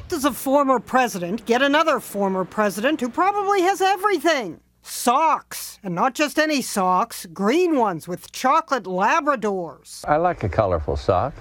what does a former president get another former president who probably has everything? Socks, and not just any socks, green ones with chocolate Labradors. I like a colorful sock.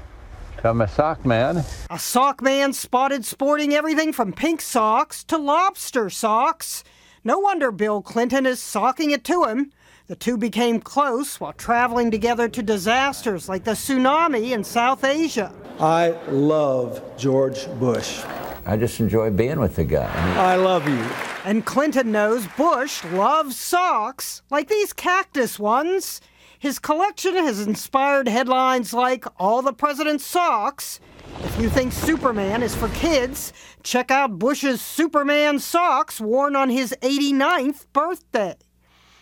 I'm a sock man. A sock man spotted sporting everything from pink socks to lobster socks. No wonder Bill Clinton is socking it to him. The two became close while traveling together to disasters like the tsunami in South Asia. I love George Bush. I just enjoy being with the guy. I love you. And Clinton knows Bush loves socks, like these cactus ones. His collection has inspired headlines like All the President's Socks. If you think Superman is for kids, check out Bush's Superman socks worn on his 89th birthday.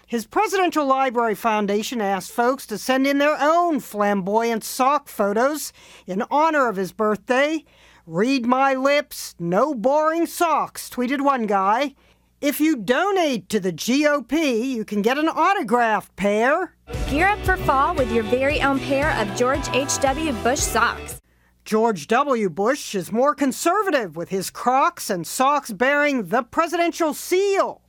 His Presidential Library Foundation asked folks to send in their own flamboyant sock photos in honor of his birthday. Read my lips, no boring socks, tweeted one guy. If you donate to the GOP, you can get an autographed pair. Gear up for fall with your very own pair of George H.W. Bush socks. George W. Bush is more conservative with his Crocs and socks bearing the presidential seal.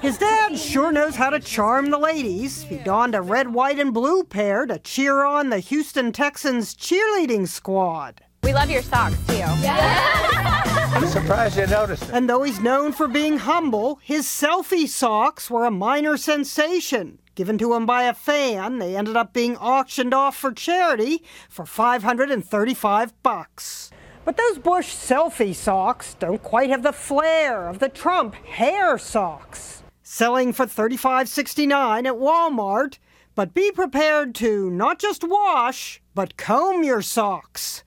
His dad sure knows how to charm the ladies. He donned a red, white, and blue pair to cheer on the Houston Texans cheerleading squad. We love your socks too. I'm surprised you noticed it. And though he's known for being humble, his selfie socks were a minor sensation. Given to him by a fan, they ended up being auctioned off for charity for 535 bucks. But those Bush selfie socks don't quite have the flair of the Trump hair socks. Selling for $35.69 at Walmart, but be prepared to not just wash, but comb your socks.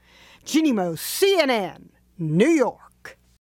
Jeanne Moos, CNN, New York.